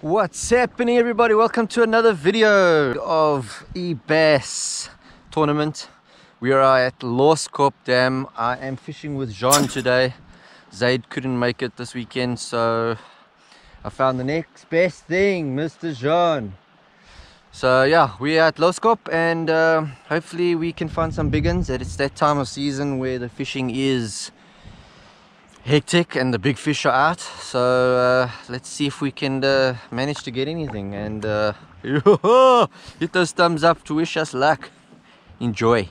What's happening everybody? Welcome to another video of eBass tournament. We are at Loskop Dam. I am fishing with Juan today. Zaid couldn't make it this weekend so I found the next best thing, Mr. Juan. So yeah, we're at Loskop and uh, hopefully we can find some big ones. It's that time of season where the fishing is hectic and the big fish are out so uh, let's see if we can uh, manage to get anything and uh, hit those thumbs up to wish us luck. Enjoy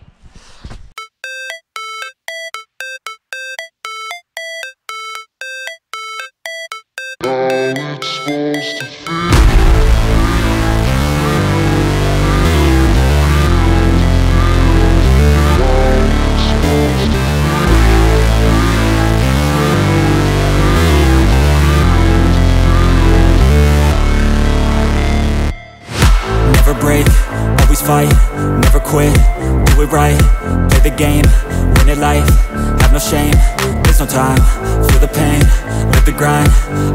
fight, never quit, do it right Play the game, win it life, have no shame There's no time, feel the pain, live the grind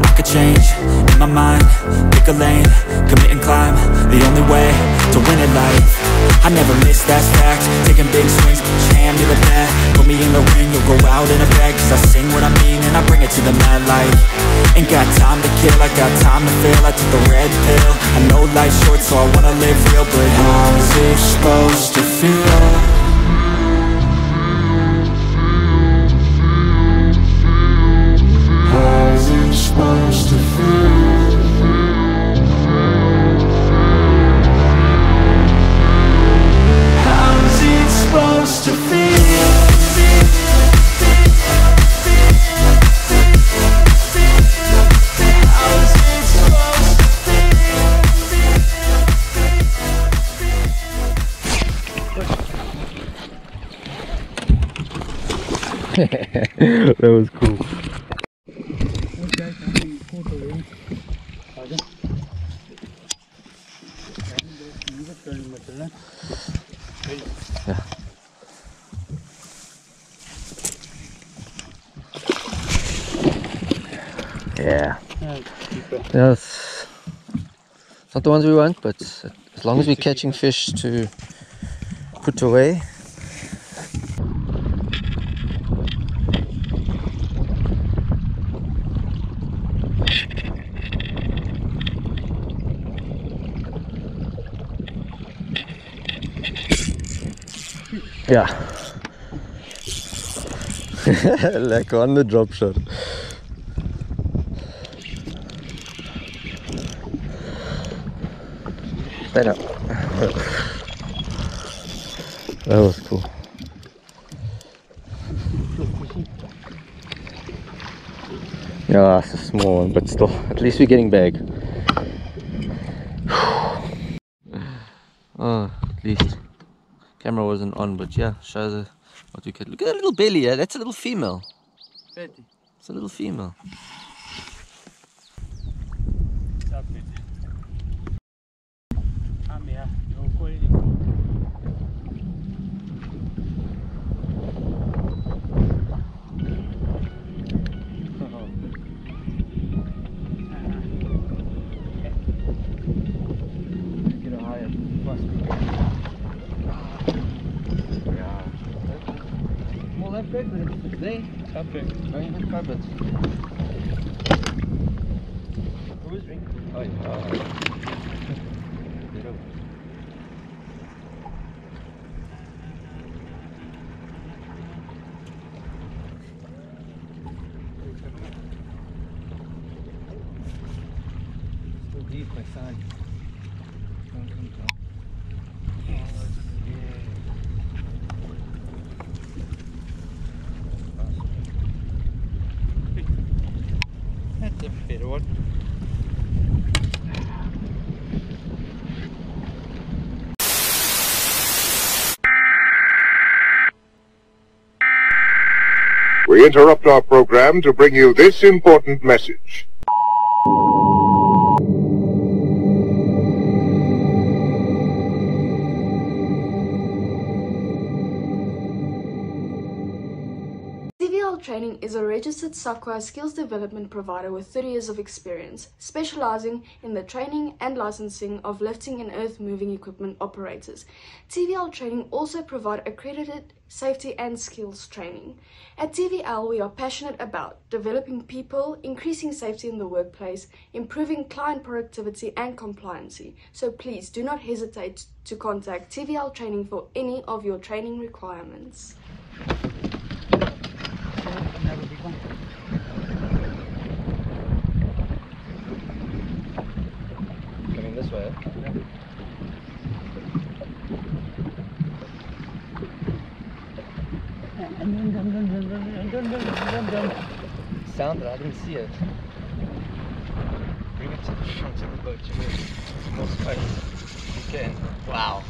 I could change, in my mind, pick a lane Commit and climb, the only way to win it life I never miss, that's fact, taking big swings, hand to the bat Put me in the ring, you'll go out in a bag Cause I sing what I mean and I bring it to the mad light. Ain't got time to kill, I got time to feel I took the red pill, I know life's short so I wanna live real But how's it supposed to feel? that was cool. Yeah. Yeah. It's not the ones we want, but as long as we're catching fish to put away, Ja. like on the drop shot. Better. That was cool. Yeah, it's a small one, but still, at least we're getting big. oh, at least camera wasn't on but yeah shows what you could look at that little belly yeah that's a little female. Betty. it's a little female Nee, carpet. Nee, not carpet. Who's ring? Oh, yeah. We interrupt our program to bring you this important message. Training is a registered software skills development provider with 30 years of experience, specializing in the training and licensing of lifting and earth moving equipment operators. TVL Training also provide accredited safety and skills training. At TVL, we are passionate about developing people, increasing safety in the workplace, improving client productivity and compliancy. So please do not hesitate to contact TVL Training for any of your training requirements. Way. Sound I didn't see it. Bring it to the front of the boat. More space. You can. Wow.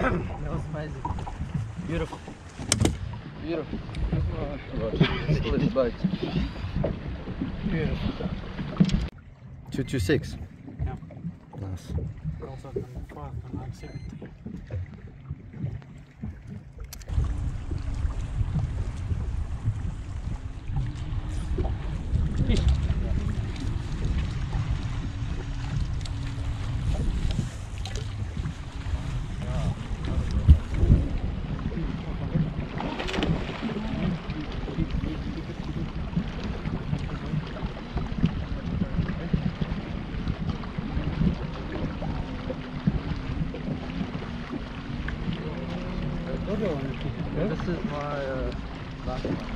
That was amazing. Beautiful. Beautiful. Beautiful. 226? Yeah. Nice. Also from and like 17. Yeah. This is my uh, last one.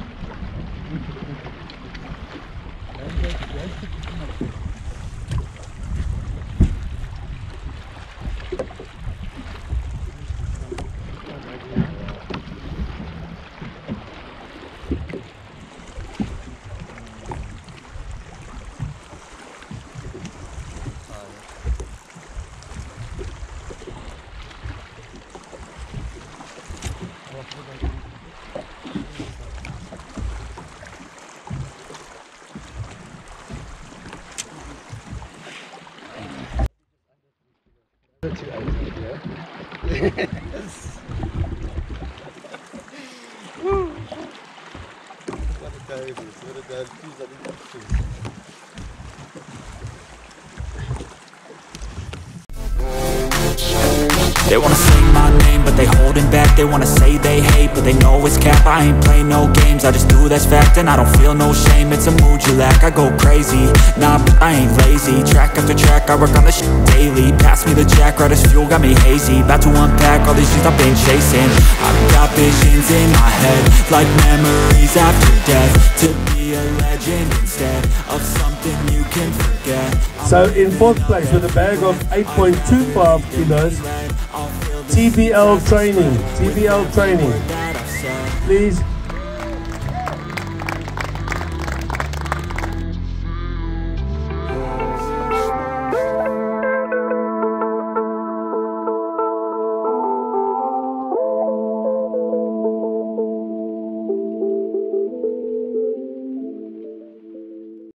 That's what I was yes. What a dive is, what a dive. Please, I need to They wanna say my name, but they holding back. They wanna say they hate, but they know it's cap. I ain't play no games, I just do that's fact And I don't feel no shame, it's a mood you lack I go crazy, nah, but I ain't lazy. Track after track, I work on this daily. Pass me the jack, right as fuel, got me hazy. About to unpack all these things I've been chasing. I've got visions in my head Like memories after death. To be a legend instead Of something you can forget. So in fourth place with a bag of 8.25 kilos, TVL training. TVL training. Please